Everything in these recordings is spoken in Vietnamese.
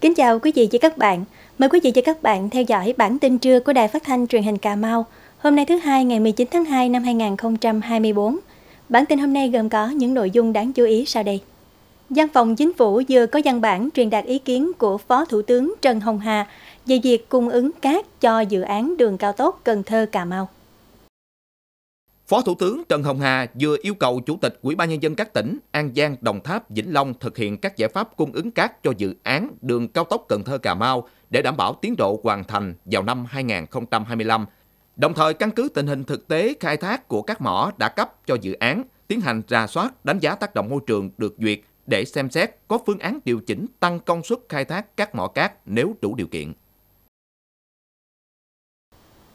Kính chào quý vị và các bạn. Mời quý vị và các bạn theo dõi bản tin trưa của Đài Phát thanh Truyền hình Cà Mau. Hôm nay thứ hai ngày 19 tháng 2 năm 2024. Bản tin hôm nay gồm có những nội dung đáng chú ý sau đây. Văn phòng Chính phủ vừa có văn bản truyền đạt ý kiến của Phó Thủ tướng Trần Hồng Hà về việc cung ứng cát cho dự án đường cao tốc Cần Thơ Cà Mau. Phó Thủ tướng Trần Hồng Hà vừa yêu cầu Chủ tịch Ủy ban nhân dân các tỉnh An Giang, Đồng Tháp, Vĩnh Long thực hiện các giải pháp cung ứng cát cho dự án đường cao tốc Cần Thơ Cà Mau để đảm bảo tiến độ hoàn thành vào năm 2025. Đồng thời căn cứ tình hình thực tế khai thác của các mỏ đã cấp cho dự án, tiến hành rà soát, đánh giá tác động môi trường được duyệt để xem xét có phương án điều chỉnh tăng công suất khai thác các mỏ cát nếu đủ điều kiện.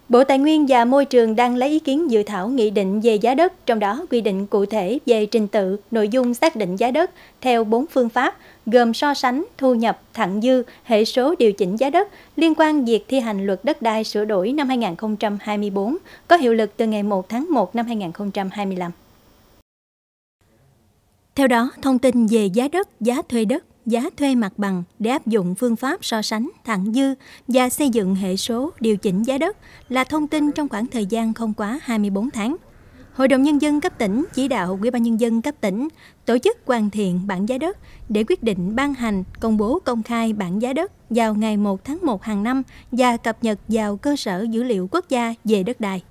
Bộ Tài nguyên và Môi trường đang lấy ý kiến dự thảo nghị định về giá đất, trong đó quy định cụ thể về trình tự, nội dung xác định giá đất theo 4 phương pháp, gồm so sánh, thu nhập, thặng dư, hệ số điều chỉnh giá đất liên quan việc thi hành luật đất đai sửa đổi năm 2024, có hiệu lực từ ngày 1 tháng 1 năm 2025. Theo đó, thông tin về giá đất, giá thuê đất, giá thuê mặt bằng để áp dụng phương pháp so sánh thặng dư và xây dựng hệ số điều chỉnh giá đất là thông tin trong khoảng thời gian không quá 24 tháng. Hội đồng Nhân dân cấp tỉnh chỉ đạo Ủy ban Nhân dân cấp tỉnh tổ chức hoàn thiện bảng giá đất để quyết định ban hành, công bố công khai bảng giá đất vào ngày 1 tháng 1 hàng năm và cập nhật vào cơ sở dữ liệu quốc gia về đất đai.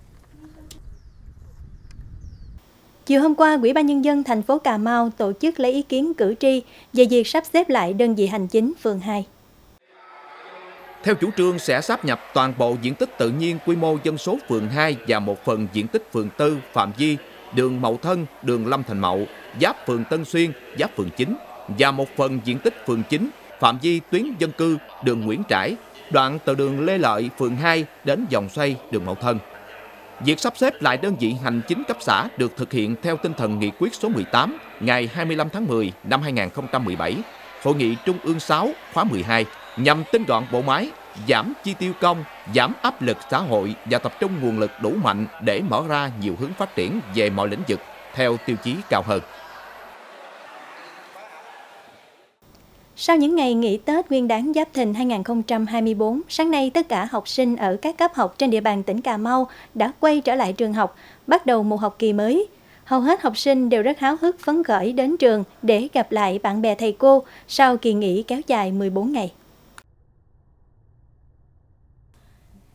Chiều hôm qua, Ủy ban Nhân dân thành phố Cà Mau tổ chức lấy ý kiến cử tri về việc sắp xếp lại đơn vị hành chính phường 2. Theo chủ trương sẽ sáp nhập toàn bộ diện tích tự nhiên quy mô dân số phường 2 và một phần diện tích phường 4 Phạm Di, đường Mậu Thân, đường Lâm Thành Mậu, giáp phường Tân Xuyên, giáp phường 9 và một phần diện tích phường 9 Phạm Vi tuyến dân cư, đường Nguyễn Trãi, đoạn từ đường Lê Lợi, phường 2 đến vòng xoay đường Mậu Thân. Việc sắp xếp lại đơn vị hành chính cấp xã được thực hiện theo tinh thần nghị quyết số 18 ngày 25 tháng 10 năm 2017, Hội nghị Trung ương 6 khóa 12 nhằm tinh gọn bộ máy, giảm chi tiêu công, giảm áp lực xã hội và tập trung nguồn lực đủ mạnh để mở ra nhiều hướng phát triển về mọi lĩnh vực theo tiêu chí cao hơn. Sau những ngày nghỉ Tết Nguyên đán Giáp Thìn 2024, sáng nay tất cả học sinh ở các cấp học trên địa bàn tỉnh Cà Mau đã quay trở lại trường học, bắt đầu một học kỳ mới. Hầu hết học sinh đều rất háo hức phấn khởi đến trường để gặp lại bạn bè thầy cô sau kỳ nghỉ kéo dài 14 ngày.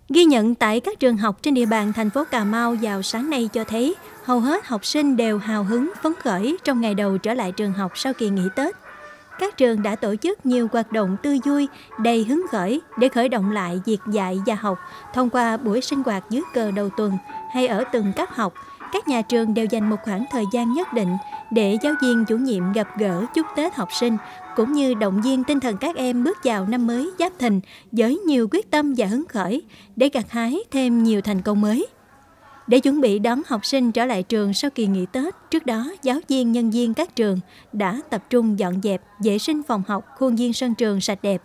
Ghi nhận tại các trường học trên địa bàn thành phố Cà Mau vào sáng nay cho thấy hầu hết học sinh đều hào hứng phấn khởi trong ngày đầu trở lại trường học sau kỳ nghỉ Tết các trường đã tổ chức nhiều hoạt động tươi vui, đầy hứng khởi để khởi động lại việc dạy và học thông qua buổi sinh hoạt dưới cờ đầu tuần hay ở từng cấp học. Các nhà trường đều dành một khoảng thời gian nhất định để giáo viên chủ nhiệm gặp gỡ chúc Tết học sinh cũng như động viên tinh thần các em bước vào năm mới Giáp Thìn với nhiều quyết tâm và hứng khởi để gặt hái thêm nhiều thành công mới. Để chuẩn bị đón học sinh trở lại trường sau kỳ nghỉ Tết, trước đó giáo viên nhân viên các trường đã tập trung dọn dẹp, vệ sinh phòng học, khuôn viên sân trường sạch đẹp.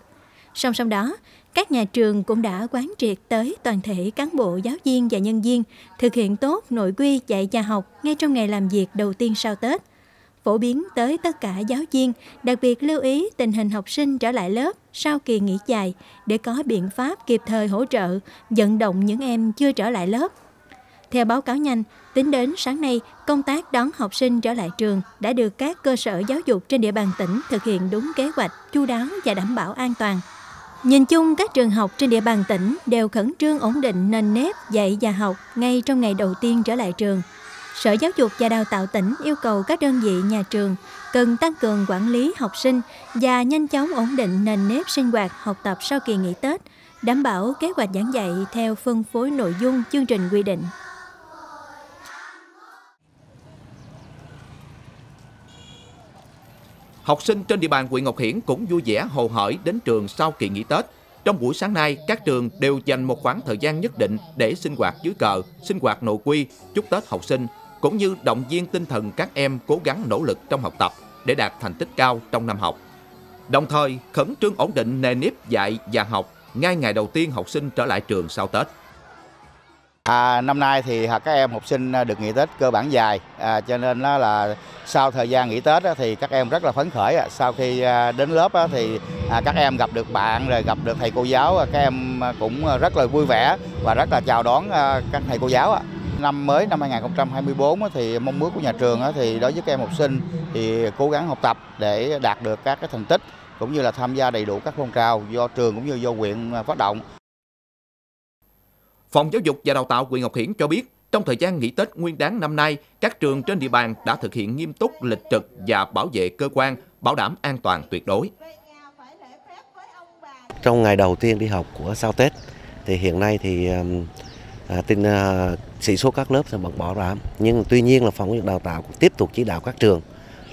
Song song đó, các nhà trường cũng đã quán triệt tới toàn thể cán bộ giáo viên và nhân viên thực hiện tốt nội quy dạy và học ngay trong ngày làm việc đầu tiên sau Tết. Phổ biến tới tất cả giáo viên, đặc biệt lưu ý tình hình học sinh trở lại lớp sau kỳ nghỉ dài để có biện pháp kịp thời hỗ trợ, vận động những em chưa trở lại lớp theo báo cáo nhanh, tính đến sáng nay, công tác đón học sinh trở lại trường đã được các cơ sở giáo dục trên địa bàn tỉnh thực hiện đúng kế hoạch, chu đáo và đảm bảo an toàn. Nhìn chung, các trường học trên địa bàn tỉnh đều khẩn trương ổn định nền nếp dạy và học ngay trong ngày đầu tiên trở lại trường. Sở Giáo dục và Đào tạo tỉnh yêu cầu các đơn vị nhà trường cần tăng cường quản lý học sinh và nhanh chóng ổn định nền nếp sinh hoạt học tập sau kỳ nghỉ Tết, đảm bảo kế hoạch giảng dạy theo phân phối nội dung chương trình quy định. Học sinh trên địa bàn huyện Ngọc Hiển cũng vui vẻ hồ hởi đến trường sau kỳ nghỉ Tết. Trong buổi sáng nay, các trường đều dành một khoảng thời gian nhất định để sinh hoạt dưới cờ, sinh hoạt nội quy, chúc Tết học sinh, cũng như động viên tinh thần các em cố gắng nỗ lực trong học tập để đạt thành tích cao trong năm học. Đồng thời, khẩn trương ổn định nề nếp dạy và học ngay ngày đầu tiên học sinh trở lại trường sau Tết. À, năm nay thì các em học sinh à, được nghỉ Tết cơ bản dài, à, cho nên là sau thời gian nghỉ Tết thì các em rất là phấn khởi. Sau khi à, đến lớp thì à, các em gặp được bạn, rồi gặp được thầy cô giáo, các em à, cũng rất là vui vẻ và rất là chào đón các thầy cô giáo. Năm mới năm 2024 thì mong muốn của nhà trường thì đối với các em học sinh thì cố gắng học tập để đạt được các cái thành tích cũng như là tham gia đầy đủ các phong trào do trường cũng như do huyện phát động. Phòng Giáo dục và Đào tạo huyện Ngọc Hiển cho biết, trong thời gian nghỉ Tết Nguyên đán năm nay, các trường trên địa bàn đã thực hiện nghiêm túc lịch trực và bảo vệ cơ quan, bảo đảm an toàn tuyệt đối. Trong ngày đầu tiên đi học của sau Tết, thì hiện nay thì à, tin à, sĩ số các lớp sẽ vẫn bỏ đảm, Nhưng tuy nhiên là phòng giáo dục đào tạo cũng tiếp tục chỉ đạo các trường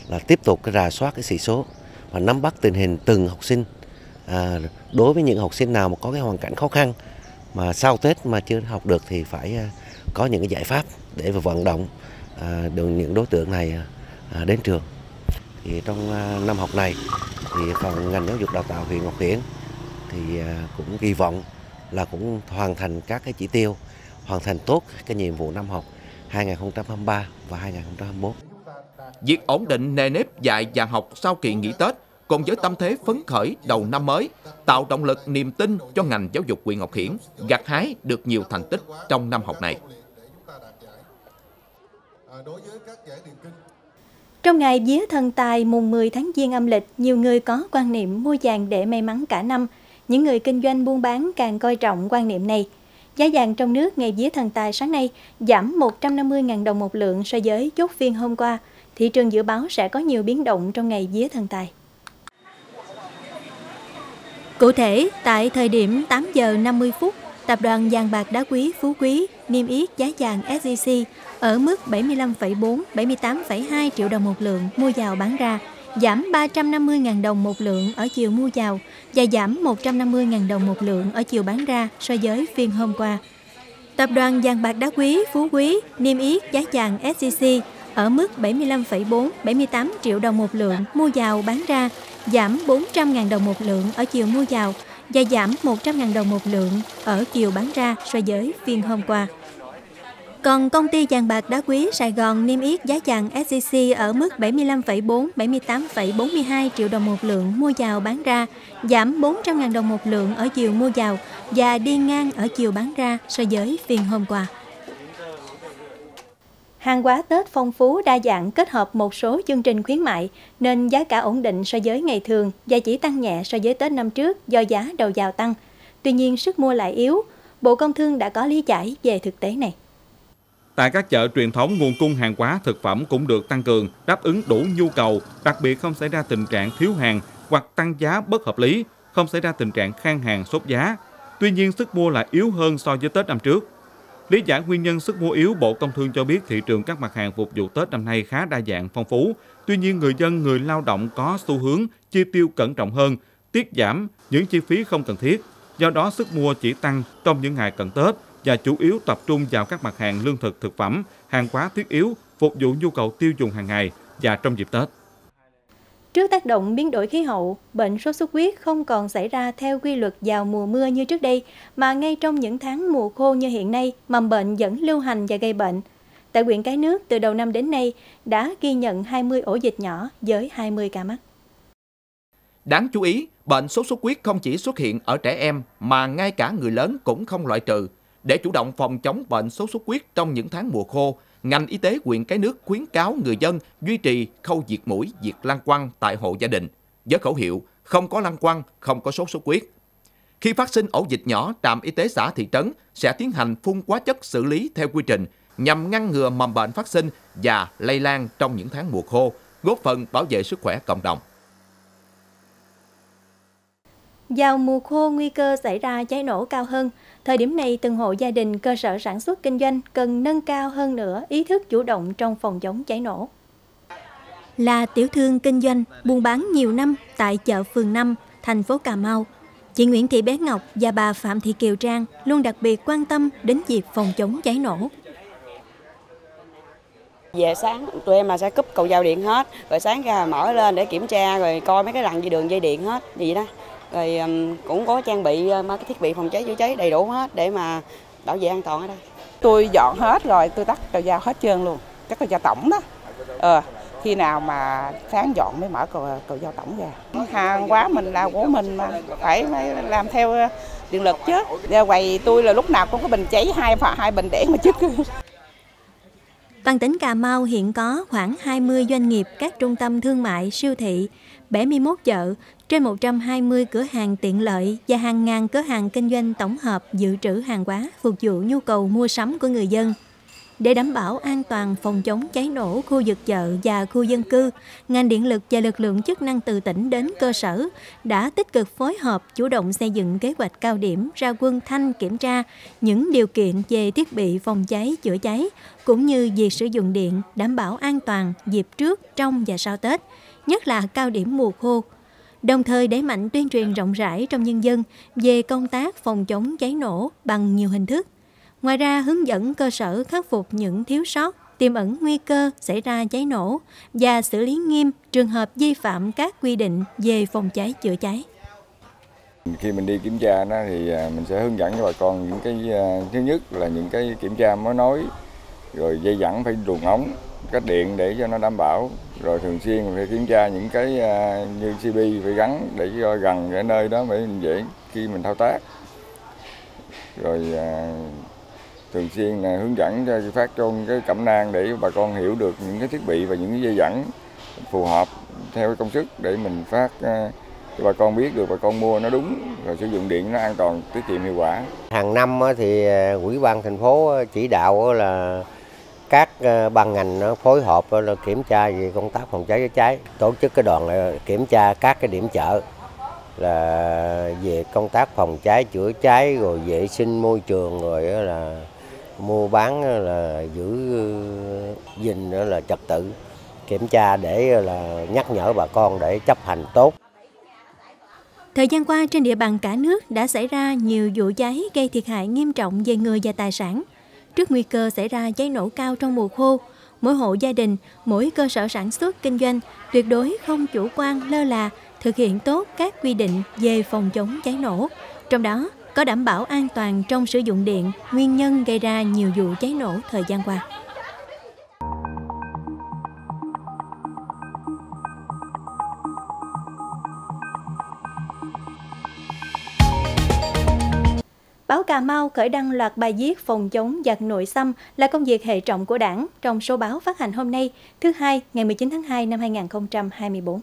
là tiếp tục cái rà soát cái sĩ số và nắm bắt tình hình từng học sinh. À, đối với những học sinh nào mà có cái hoàn cảnh khó khăn mà sau Tết mà chưa học được thì phải à, có những cái giải pháp để vận động à, được những đối tượng này à, đến trường. Thì trong năm học này thì phòng ngành giáo dục đào tạo huyện Ngọc Hiển thì cũng kỳ vọng là cũng hoàn thành các cái chỉ tiêu, hoàn thành tốt cái nhiệm vụ năm học 2023 và 2024. Việc ổn định nề nếp dạy và học sau kỳ nghỉ Tết cùng với tâm thế phấn khởi đầu năm mới, tạo động lực niềm tin cho ngành giáo dục huyện Ngọc Hiển gặt hái được nhiều thành tích trong năm học này. Trong ngày vía thần tài mùng 10 tháng Giêng âm lịch, nhiều người có quan niệm mua vàng để may mắn cả năm. Những người kinh doanh buôn bán càng coi trọng quan niệm này. Giá vàng trong nước ngày vía thần tài sáng nay giảm 150.000 đồng một lượng so với chốt phiên hôm qua. Thị trường dự báo sẽ có nhiều biến động trong ngày vía thần tài. Cụ thể, tại thời điểm 8 giờ 50 phút, tập đoàn vàng bạc đá quý Phú Quý niêm yết giá vàng SJC ở mức 75,4 78,2 triệu đồng một lượng mua vào bán ra, giảm 350.000 đồng một lượng ở chiều mua vào và giảm 150.000 đồng một lượng ở chiều bán ra so với phiên hôm qua. Tập đoàn vàng bạc đá quý Phú Quý niêm yết giá vàng SJC ở mức 75,4 78 triệu đồng một lượng mua vào bán ra giảm 400.000 đồng một lượng ở chiều mua vào và giảm 100.000 đồng một lượng ở chiều bán ra so với phiên hôm qua. Còn công ty vàng bạc đá quý Sài Gòn niêm yết giá vàng SJC ở mức 75,4 78,42 triệu đồng một lượng mua vào bán ra, giảm 400.000 đồng một lượng ở chiều mua vào và đi ngang ở chiều bán ra so với phiên hôm qua. Hàng hóa Tết phong phú đa dạng kết hợp một số chương trình khuyến mại nên giá cả ổn định so với ngày thường và chỉ tăng nhẹ so với Tết năm trước do giá đầu vào tăng. Tuy nhiên sức mua lại yếu, Bộ Công Thương đã có lý giải về thực tế này. Tại các chợ truyền thống, nguồn cung hàng hóa thực phẩm cũng được tăng cường, đáp ứng đủ nhu cầu, đặc biệt không xảy ra tình trạng thiếu hàng hoặc tăng giá bất hợp lý, không xảy ra tình trạng khan hàng sốt giá. Tuy nhiên, sức mua lại yếu hơn so với Tết năm trước. Lý giải nguyên nhân sức mua yếu, Bộ Công Thương cho biết thị trường các mặt hàng phục vụ Tết năm nay khá đa dạng phong phú. Tuy nhiên, người dân, người lao động có xu hướng chi tiêu cẩn trọng hơn, tiết giảm những chi phí không cần thiết. Do đó, sức mua chỉ tăng trong những ngày cận Tết và chủ yếu tập trung vào các mặt hàng lương thực, thực phẩm, hàng hóa thiết yếu, phục vụ nhu cầu tiêu dùng hàng ngày và trong dịp Tết. Trước tác động biến đổi khí hậu, bệnh sốt xuất huyết không còn xảy ra theo quy luật vào mùa mưa như trước đây, mà ngay trong những tháng mùa khô như hiện nay, mầm bệnh vẫn lưu hành và gây bệnh. Tại huyện Cái Nước, từ đầu năm đến nay, đã ghi nhận 20 ổ dịch nhỏ với 20 ca mắc. Đáng chú ý, bệnh sốt xuất huyết không chỉ xuất hiện ở trẻ em mà ngay cả người lớn cũng không loại trừ. Để chủ động phòng chống bệnh sốt xuất huyết trong những tháng mùa khô, ngành y tế huyện Cái Nước khuyến cáo người dân duy trì khâu diệt mũi, diệt lăng quăng tại hộ gia đình với khẩu hiệu không có lăng quăng, không có sốt xuất huyết. Khi phát sinh ổ dịch nhỏ, trạm y tế xã thị trấn sẽ tiến hành phun hóa chất xử lý theo quy trình nhằm ngăn ngừa mầm bệnh phát sinh và lây lan trong những tháng mùa khô, góp phần bảo vệ sức khỏe cộng đồng. Vào mùa khô nguy cơ xảy ra cháy nổ cao hơn. Thời điểm này, từng hộ gia đình, cơ sở sản xuất kinh doanh cần nâng cao hơn nữa ý thức chủ động trong phòng chống cháy nổ. Là tiểu thương kinh doanh, buôn bán nhiều năm tại chợ phường 5, thành phố Cà Mau, chị Nguyễn Thị Bé Ngọc và bà Phạm Thị Kiều Trang luôn đặc biệt quan tâm đến việc phòng chống cháy nổ. Về sáng tụi em mà sẽ cúp cầu giao điện hết, rồi sáng ra mở lên để kiểm tra rồi coi mấy cái lằn dây đường dây điện hết, gì đó rồi cũng có trang bị ờ, mấy cái thiết bị phòng cháy chữa cháy đầy đủ hết để mà bảo vệ an toàn ở đây Tôi dọn hết rồi, tôi tắt cầu giao hết trơn luôn, chắc là giao tổng đó. Ờ, khi nào mà sáng dọn mới mở cầu, cầu giao tổng ra. Hàng quá mình là của mình mà phải làm theo ờ, điện lực chứ. ra quầy tôi là lúc nào cũng có bình cháy hai hai bình để mà chứ. Toàn tỉnh Cà Mau hiện có khoảng 20 doanh nghiệp, các trung tâm thương mại, siêu thị, 71 chợ, trên 120 cửa hàng tiện lợi và hàng ngàn cửa hàng kinh doanh tổng hợp dự trữ hàng hóa phục vụ nhu cầu mua sắm của người dân. Để đảm bảo an toàn phòng chống cháy nổ khu vực chợ và khu dân cư, ngành điện lực và lực lượng chức năng từ tỉnh đến cơ sở đã tích cực phối hợp chủ động xây dựng kế hoạch cao điểm ra quân thanh kiểm tra những điều kiện về thiết bị phòng cháy chữa cháy cũng như việc sử dụng điện đảm bảo an toàn dịp trước, trong và sau Tết, nhất là cao điểm mùa khô đồng thời đẩy mạnh tuyên truyền rộng rãi trong nhân dân về công tác phòng chống cháy nổ bằng nhiều hình thức. Ngoài ra, hướng dẫn cơ sở khắc phục những thiếu sót, tiềm ẩn nguy cơ xảy ra cháy nổ và xử lý nghiêm trường hợp vi phạm các quy định về phòng cháy chữa cháy. Khi mình đi kiểm tra đó thì à, mình sẽ hướng dẫn cho bà con những cái à, thứ nhất là những cái kiểm tra mới nối rồi dây dẫn phải luồn ống cách điện để cho nó đảm bảo rồi thường xuyên phải kiểm tra những cái à, như CB phải gắn để cho gần cái nơi đó để mình dễ khi mình thao tác rồi thường xuyên là hướng dẫn cho phát cho cái cẩm nang để bà con hiểu được những cái thiết bị và những cái dây dẫn phù hợp theo công suất để mình phát ờ, cho bà con biết được bà con mua nó đúng rồi sử dụng điện nó an toàn tiết kiệm hiệu quả. Hàng năm ờ, thì quỹ ủy ban thành phố chỉ đạo là các ban ngành nó phối hợp là kiểm tra về công tác phòng cháy chữa cháy, tổ chức cái đoàn là kiểm tra các cái điểm chợ là về công tác phòng cháy chữa cháy rồi vệ sinh môi trường rồi là mua bán ờ, là giữ ờ, gìn ờ, là trật tự kiểm tra để là nhắc nhở bà con để chấp hành tốt. Thời gian qua trên địa bàn cả nước đã xảy ra nhiều vụ cháy gây thiệt hại nghiêm trọng về người và tài sản. Trước nguy cơ xảy ra cháy nổ cao trong mùa khô, mỗi hộ gia đình, mỗi cơ sở sản xuất kinh doanh tuyệt đối không chủ quan lơ là thực hiện tốt các quy định về phòng chống cháy nổ. Trong đó, có đảm bảo an toàn trong sử dụng điện, nguyên nhân gây ra nhiều vụ cháy nổ thời gian qua. Báo Cà Mau khởi đăng loạt bài viết phòng chống giặc nội xâm là công việc hệ trọng của đảng trong số báo phát hành hôm nay, thứ hai, ngày 19 tháng 2 năm 2024.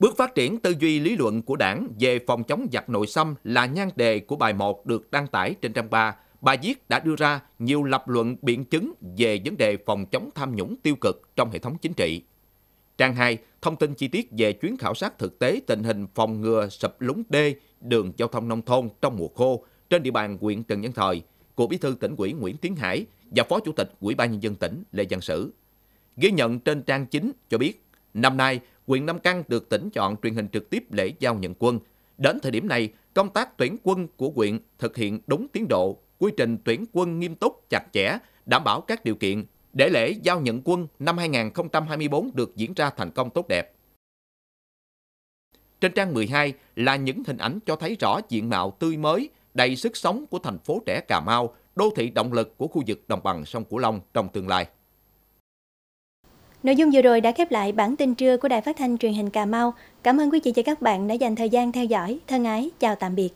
Bước phát triển tư duy lý luận của đảng về phòng chống giặc nội xâm là nhan đề của bài 1 được đăng tải trên trang 3. Bài viết đã đưa ra nhiều lập luận biện chứng về vấn đề phòng chống tham nhũng tiêu cực trong hệ thống chính trị. Trang 2, thông tin chi tiết về chuyến khảo sát thực tế tình hình phòng ngừa sập lúng đê, đường giao thông nông thôn trong mùa khô trên địa bàn huyện Trần Văn Thời của Bí thư tỉnh ủy Nguyễn Tiến Hải và Phó Chủ tịch Ủy ban nhân dân tỉnh Lê Văn Sử. Ghi nhận trên trang 9 cho biết, năm nay huyện Nam Căn được tỉnh chọn truyền hình trực tiếp lễ giao nhận quân. Đến thời điểm này, công tác tuyển quân của huyện thực hiện đúng tiến độ, quy trình tuyển quân nghiêm túc, chặt chẽ, đảm bảo các điều kiện để lễ giao nhận quân năm 2024 được diễn ra thành công tốt đẹp. Trên trang 12 là những hình ảnh cho thấy rõ diện mạo tươi mới, đầy sức sống của thành phố trẻ Cà Mau, đô thị động lực của khu vực đồng bằng sông Cửu Long trong tương lai. Nội dung vừa rồi đã khép lại bản tin trưa của Đài Phát thanh truyền hình Cà Mau. Cảm ơn quý vị và các bạn đã dành thời gian theo dõi. Thân ái, chào tạm biệt.